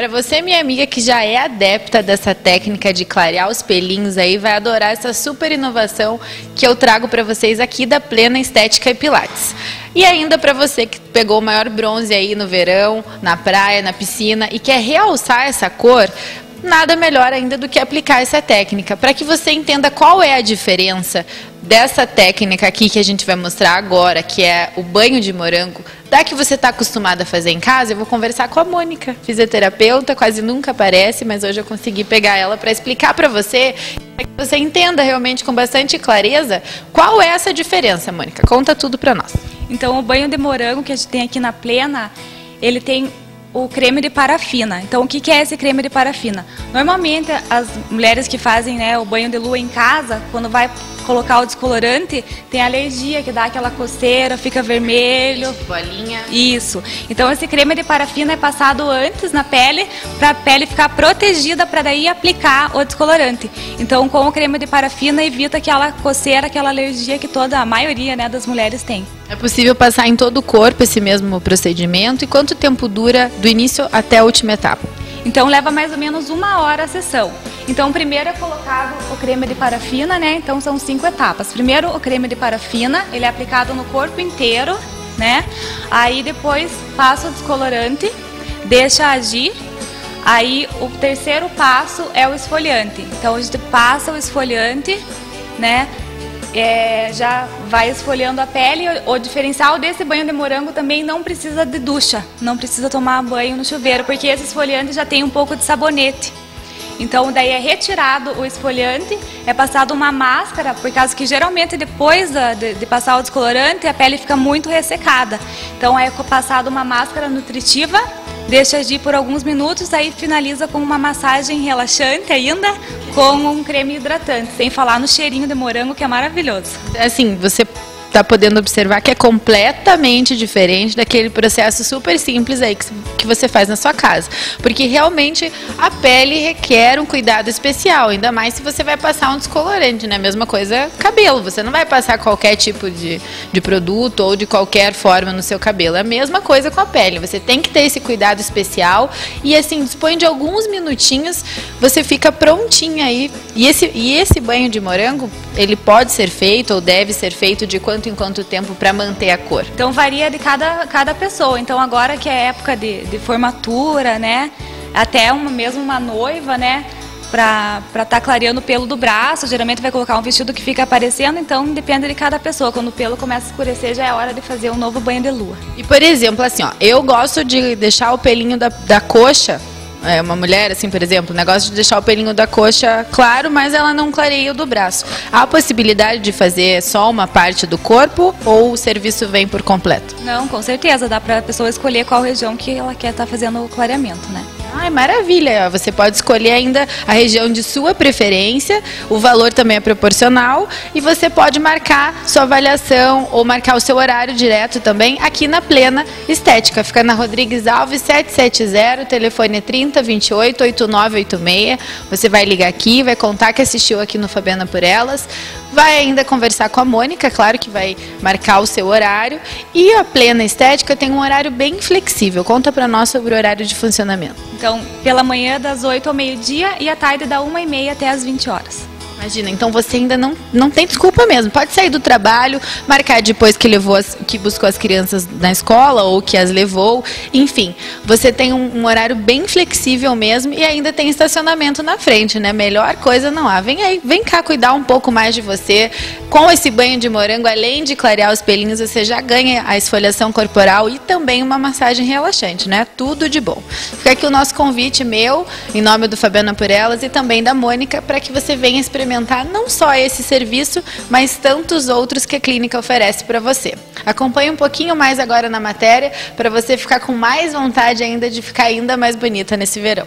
Para você, minha amiga, que já é adepta dessa técnica de clarear os pelinhos aí, vai adorar essa super inovação que eu trago para vocês aqui da Plena Estética e Pilates. E ainda para você que pegou o maior bronze aí no verão, na praia, na piscina e quer realçar essa cor, nada melhor ainda do que aplicar essa técnica, para que você entenda qual é a diferença dessa técnica aqui que a gente vai mostrar agora, que é o banho de morango, da que você está acostumada a fazer em casa, eu vou conversar com a Mônica, fisioterapeuta, quase nunca aparece, mas hoje eu consegui pegar ela para explicar para você, para que você entenda realmente com bastante clareza qual é essa diferença, Mônica. Conta tudo para nós. Então, o banho de morango que a gente tem aqui na Plena, ele tem o creme de parafina. Então, o que é esse creme de parafina? Normalmente, as mulheres que fazem né, o banho de lua em casa, quando vai colocar o descolorante, tem alergia, que dá aquela coceira, fica vermelho. Bolinha. Isso. Então, esse creme de parafina é passado antes na pele, para a pele ficar protegida, para daí aplicar o descolorante. Então, com o creme de parafina, evita aquela coceira, aquela alergia que toda a maioria né, das mulheres tem. É possível passar em todo o corpo esse mesmo procedimento? E quanto tempo dura do início até a última etapa? Então leva mais ou menos uma hora a sessão. Então primeiro é colocado o creme de parafina, né? Então são cinco etapas. Primeiro o creme de parafina, ele é aplicado no corpo inteiro, né? Aí depois passa o descolorante, deixa agir. Aí o terceiro passo é o esfoliante. Então a gente passa o esfoliante, né? É, já vai esfoliando a pele. O diferencial desse banho de morango também não precisa de ducha, não precisa tomar banho no chuveiro, porque esse esfoliante já tem um pouco de sabonete. Então, daí é retirado o esfoliante, é passado uma máscara, por causa que geralmente depois de, de, passar o descolorante, a pele fica muito ressecada. Então, é passado uma máscara nutritiva deixa agir por alguns minutos, aí finaliza com uma massagem relaxante ainda, com um creme hidratante, sem falar no cheirinho de morango que é maravilhoso. Assim, você está podendo observar que é completamente diferente daquele processo super simples aí que, que você faz na sua casa. Porque realmente a pele requer um cuidado especial, ainda mais se você vai passar um descolorante, né? Mesma coisa cabelo, você não vai passar qualquer tipo de, de produto ou de qualquer forma no seu cabelo. É a mesma coisa com a pele, você tem que ter esse cuidado especial e assim, dispõe de alguns minutinhos, você fica prontinha aí. E esse, e esse banho de morango, ele pode ser feito ou deve ser feito de quanto em quanto tempo para manter a cor? Então varia de cada, cada pessoa. Então agora que é época de, de formatura, né? Até uma, mesmo uma noiva, né? para estar tá clareando o pelo do braço. Geralmente vai colocar um vestido que fica aparecendo, então depende de cada pessoa. Quando o pelo começa a escurecer, já é hora de fazer um novo banho de lua. E por exemplo, assim, ó, eu gosto de deixar o pelinho da, da coxa é, uma mulher, assim, por exemplo, o negócio de deixar o pelinho da coxa claro, mas ela não clareia o do braço. Há a possibilidade de fazer só uma parte do corpo ou o serviço vem por completo? Não, com certeza. Dá para a pessoa escolher qual região que ela quer estar tá fazendo o clareamento, né? Maravilha! Você pode escolher ainda a região de sua preferência, o valor também é proporcional e você pode marcar sua avaliação ou marcar o seu horário direto também aqui na Plena Estética. Fica na Rodrigues Alves 770, telefone 30 28 8986. Você vai ligar aqui, vai contar que assistiu aqui no Fabiana por Elas, vai ainda conversar com a Mônica, claro que vai marcar o seu horário. E a Plena Estética tem um horário bem flexível. Conta para nós sobre o horário de funcionamento. Então, pela manhã das 8 ao meio-dia e à tarde da 1 e meia até as 20 horas. Imagina, então você ainda não, não tem desculpa mesmo. Pode sair do trabalho, marcar depois que levou as, que buscou as crianças na escola ou que as levou. Enfim, você tem um, um, horário bem flexível mesmo e ainda tem estacionamento na frente, né? Melhor coisa não há. Vem aí, vem cá cuidar um pouco mais de você. Com esse banho de morango, além de clarear os pelinhos, você já ganha a esfoliação corporal e também uma massagem relaxante, né? Tudo de bom. Fica aqui o nosso convite meu, em nome do Fabiana Por Elas e também da Mônica, para que você venha experimentar experimentar não só esse serviço, mas tantos outros que a clínica oferece para você. Acompanhe um pouquinho mais agora na matéria para você ficar com mais vontade ainda de ficar ainda mais bonita nesse verão.